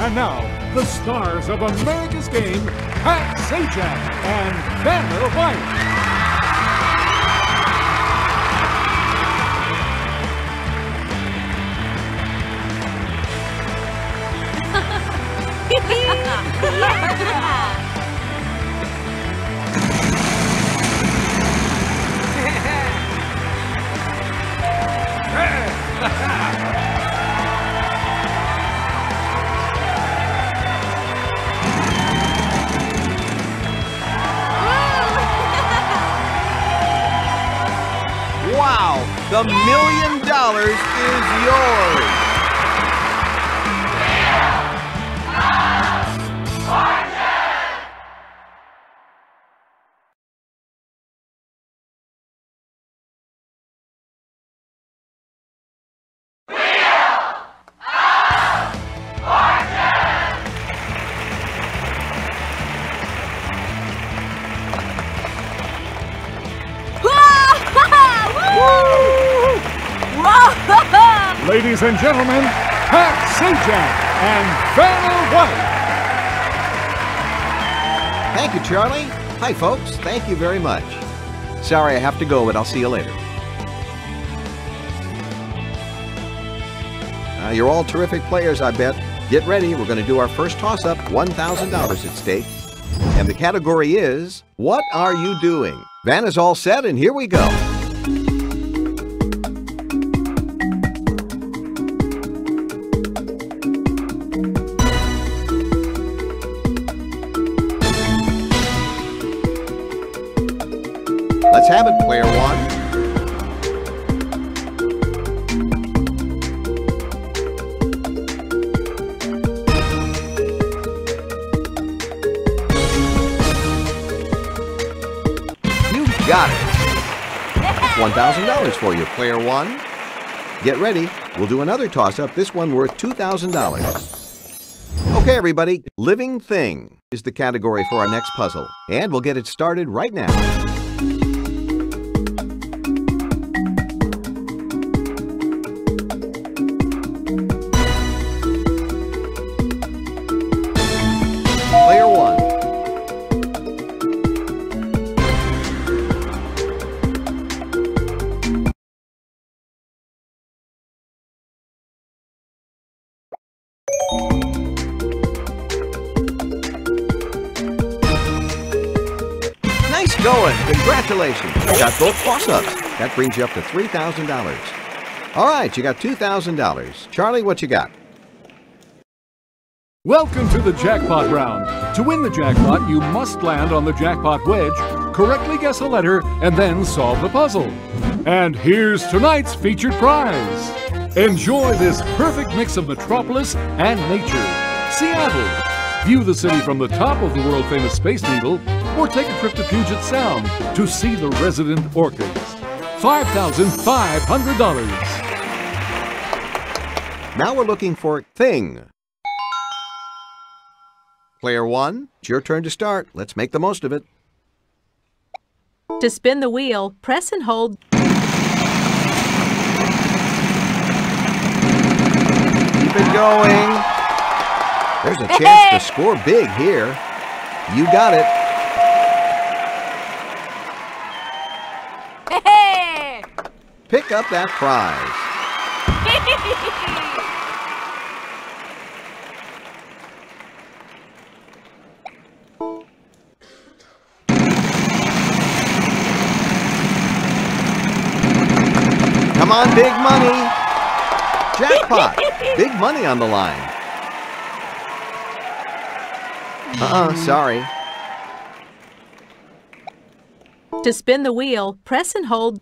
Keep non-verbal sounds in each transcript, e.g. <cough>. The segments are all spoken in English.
And now, the stars of America's Game, Pat Sajak and Vanna White. The million dollars is yours! Ladies and gentlemen, Pat Sajak and Vanna White. Thank you, Charlie. Hi, folks. Thank you very much. Sorry I have to go, but I'll see you later. Uh, you're all terrific players, I bet. Get ready. We're going to do our first toss-up. $1,000 at stake. And the category is, What Are You Doing? Van is all set, and here we go. Have it, player one. You got it. $1,000 for you, player one. Get ready. We'll do another toss-up, this one worth $2,000. Okay, everybody, living thing is the category for our next puzzle. And we'll get it started right now. Congratulations. You got both toss-ups. That brings you up to $3,000. All right, you got $2,000. Charlie, what you got? Welcome to the jackpot round. To win the jackpot, you must land on the jackpot wedge, correctly guess a letter, and then solve the puzzle. And here's tonight's featured prize. Enjoy this perfect mix of metropolis and nature. Seattle. View the city from the top of the world famous Space Needle, or take a trip to Puget Sound to see the resident orcas. $5,500. Now we're looking for thing. Player one, it's your turn to start. Let's make the most of it. To spin the wheel, press and hold Keep it going. There's a chance to score big here. You got it. Pick up that prize. Come on, big money. Jackpot. <laughs> big money on the line. Uh-uh, sorry. To spin the wheel, press and hold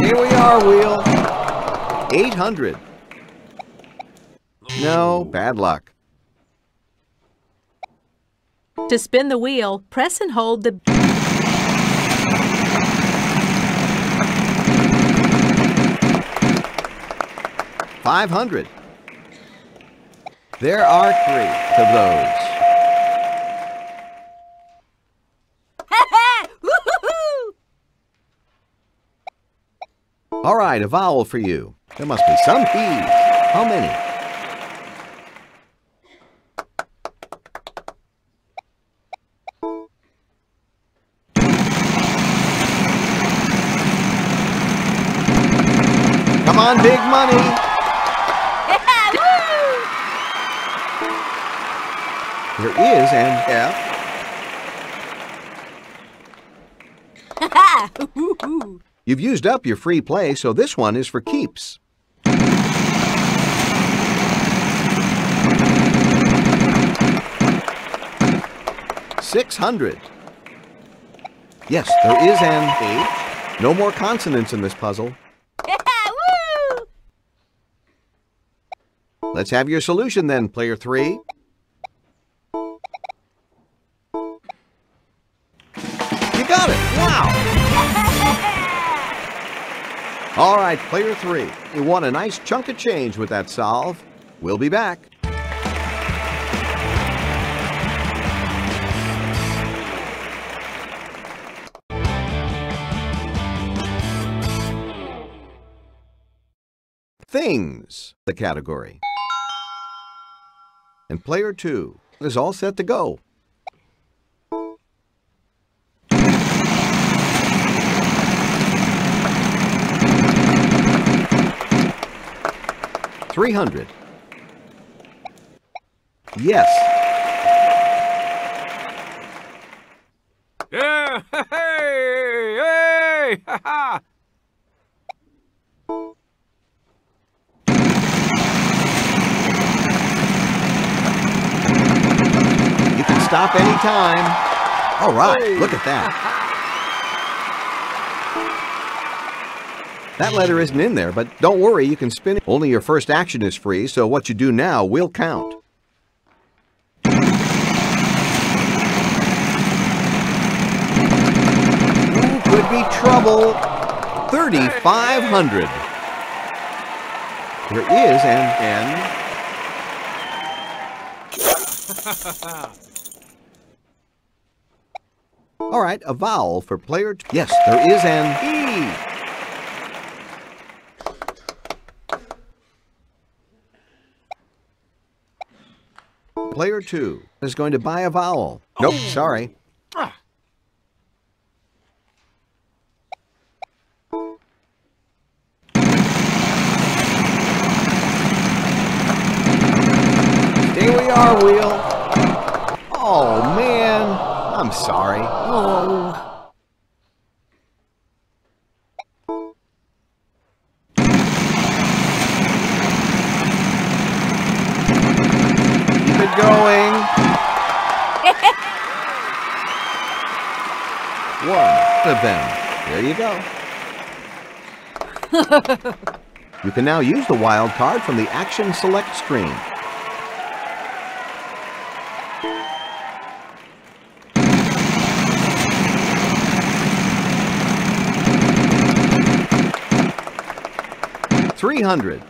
Here we are, wheel. 800. No, bad luck. To spin the wheel, press and hold the Five hundred. There are three of those. All right, a vowel for you. There must be some keys. How many? Come on, big money. There is an F. <laughs> You've used up your free play, so this one is for keeps. Six hundred. Yes, there is an H. No more consonants in this puzzle. Let's have your solution then, player three. You got it! Wow! All right, player three. You won a nice chunk of change with that solve. We'll be back. Things, the category. And player two is all set to go. Three hundred. Yes. Yeah! Hey! Hey! <laughs> Ha ha! You can stop anytime. All right, look at that. That letter isn't in there, but don't worry, you can spin it. Only your first action is free, so what you do now will count. Ooh, could be trouble. 3,500. There is an N. <laughs> All right, a vowel for player. Yes, there is an E. Player two is going to buy a vowel. Nope, oh. sorry. Stay where you are, Wheel. Oh, man. I'm sorry. Oh. Going. One of them. There you go. you can now use the wild card from the Action Select screen. Three hundred.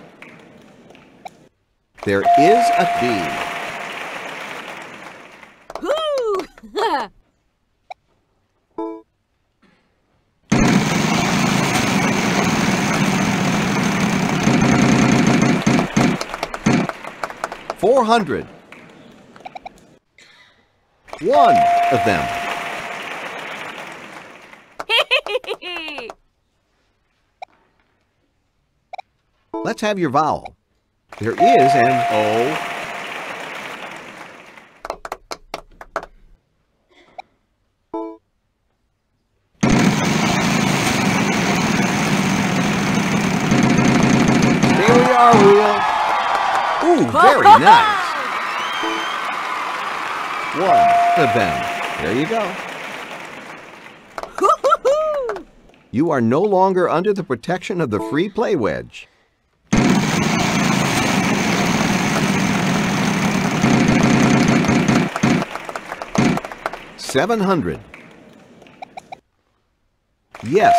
There is a D. 400. One of them. <laughs> Let's have your vowel. There is an O. Here we are very <laughs> nice. One of them. There you go. <laughs> You are no longer under the protection of the free play wedge. Seven hundred. Yes.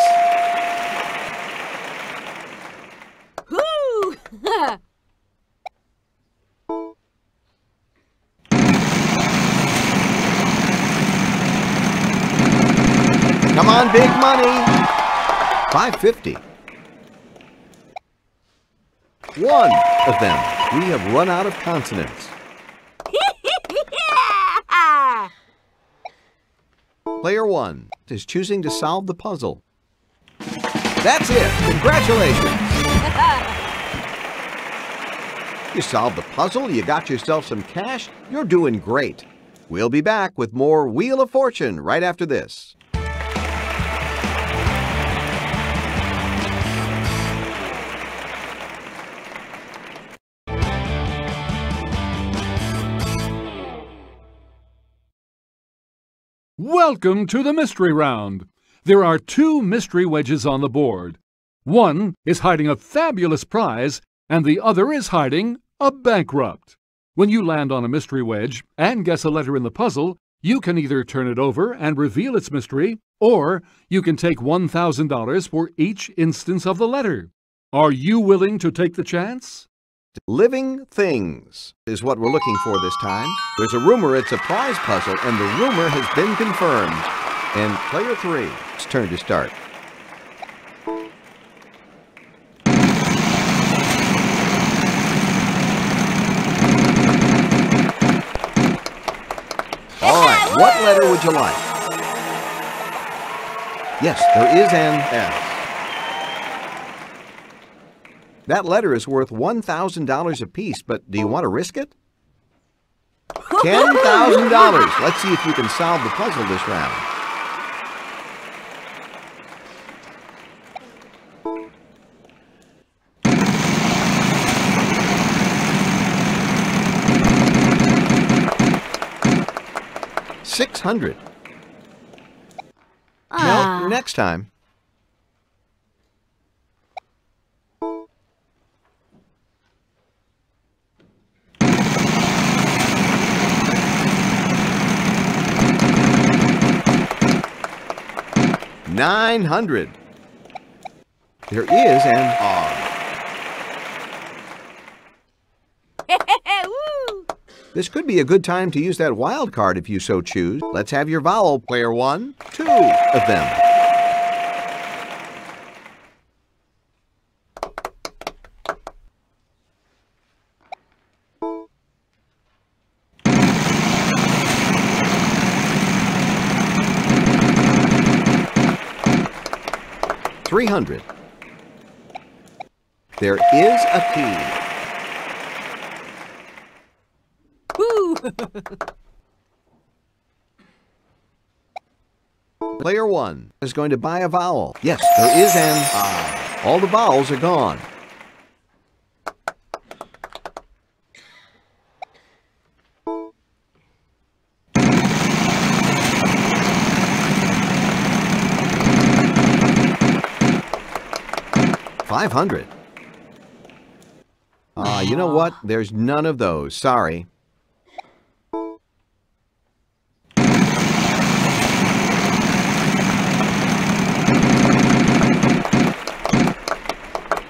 Come on, big money. Five fifty. one of them. We have run out of consonants. <laughs> Player one is choosing to solve the puzzle. That's it. Congratulations. <laughs> you solved the puzzle, you got yourself some cash, you're doing great. We'll be back with more Wheel of Fortune right after this. Welcome to the mystery round. There are two mystery wedges on the board. One is hiding a fabulous prize, and the other is hiding a bankrupt. When you land on a mystery wedge and guess a letter in the puzzle, you can either turn it over and reveal its mystery, or you can take $1,000 for each instance of the letter. Are you willing to take the chance? Living things is what we're looking for this time. There's a rumor it's a prize puzzle, and the rumor has been confirmed. And player three, it's turn to start. All right, what letter would you like? Yes, there is an S. That letter is worth $1,000 apiece, but do you want to risk it? $10,000. <laughs> Let's see if you can solve the puzzle this round. Six hundred. No, ah. next time. Nine hundred. There is an R. <laughs> This could be a good time to use that wild card if you so choose. Let's have your vowel, player one. Two of them. Three hundred. There is a P. <laughs> Player one is going to buy a vowel. Yes, there is an I. All the vowels are gone. Five hundred. Ah, you know what? There's none of those. Sorry.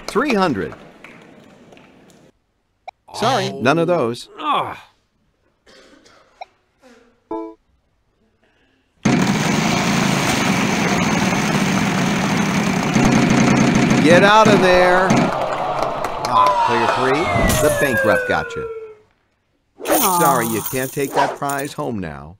Three hundred. Sorry, none of those. Get out of there. Ah, player three, the bankrupt got you. Sorry, you can't take that prize home now.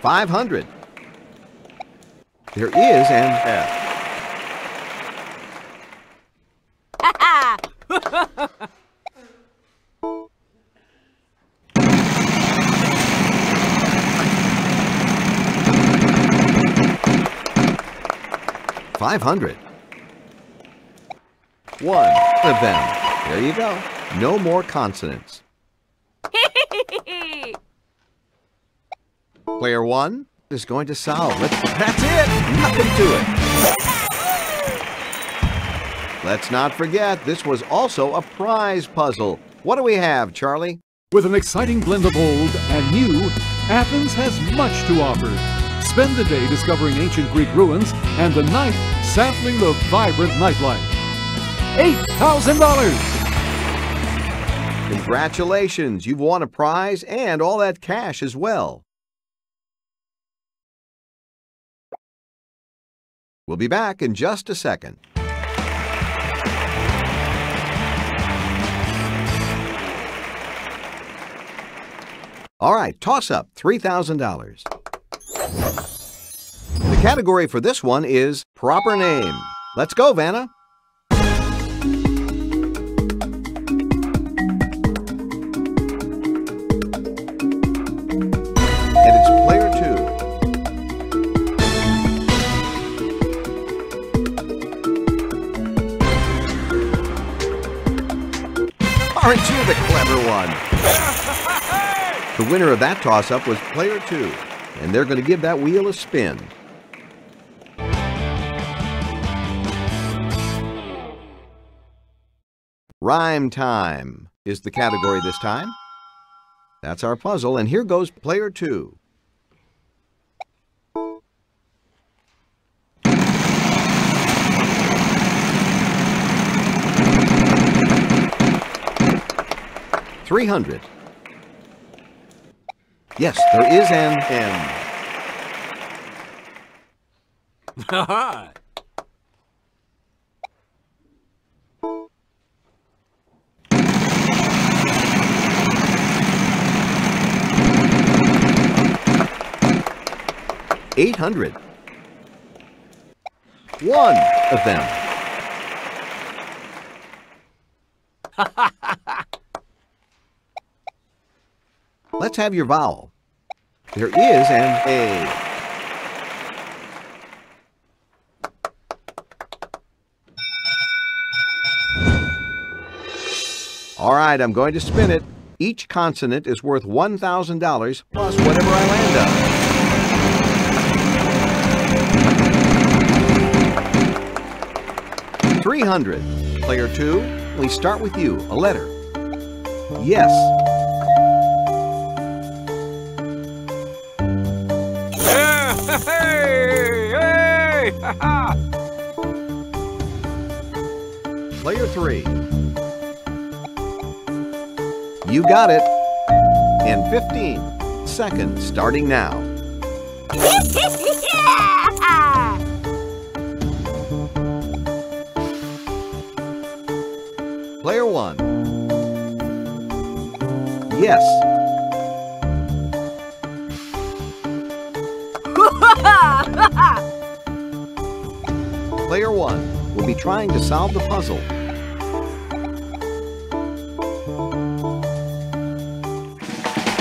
Five hundred. There is an F. Five hundred. One of them. There you go. No more consonants. <laughs> Player one is going to solve it. That's it. Nothing to it. Let's not forget, this was also a prize puzzle. What do we have, Charlie? With an exciting blend of old and new, Athens has much to offer. Spend the day discovering ancient Greek ruins and the night sampling the vibrant nightlife. $8,000! Congratulations, you've won a prize and all that cash as well. We'll be back in just a second. All right, toss up $3,000. The category for this one is proper name. Let's go, Vanna. And it's player two. Aren't you the clever one? The winner of that toss-up was player two, and they're going to give that wheel a spin. Rhyme time is the category this time. That's our puzzle, and here goes player two. Three hundred. Yes, there is an M. <laughs> Eight hundred. One of them. <laughs> Let's have your vowel. There is an A. All right, I'm going to spin it. Each consonant is worth $1,000 plus whatever I land on. Three hundred. Player two, we start with you. A letter. Yes. Three. You got it. And 15 seconds starting now. <laughs> Player one. Yes. <laughs> Player one will be trying to solve the puzzle.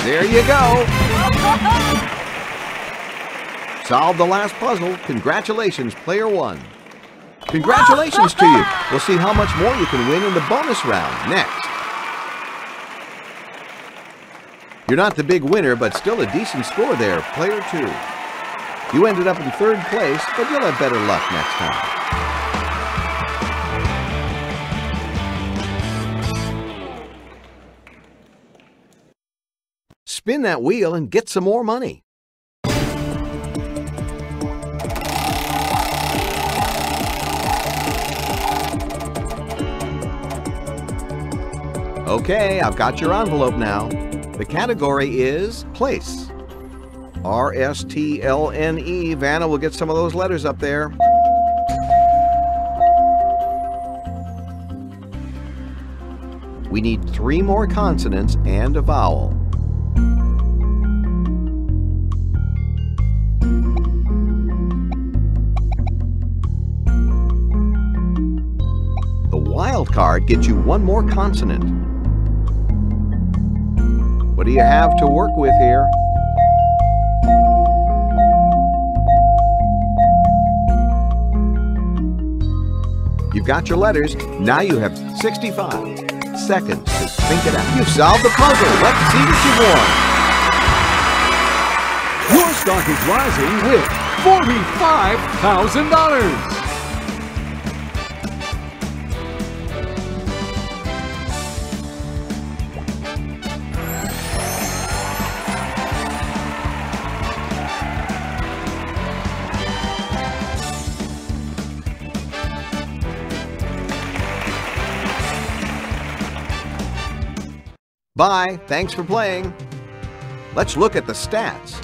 There you go. <laughs> Solved the last puzzle. Congratulations, player one. Congratulations to you. <laughs> We'll see how much more you can win in the bonus round next. You're not the big winner, but still a decent score there, player two. You ended up in third place, but you'll have better luck next time. Spin that wheel and get some more money. Okay, I've got your envelope now. The category is place. R S T L N E. Vanna will get some of those letters up there. We need three more consonants and a vowel. Wild card gets you one more consonant. What do you have to work with here? You've got your letters. Now you have 65 seconds to think it out. You've solved the puzzle. Let's see what you've won. Your stock is rising with $45,000. Bye, thanks for playing. Let's look at the stats.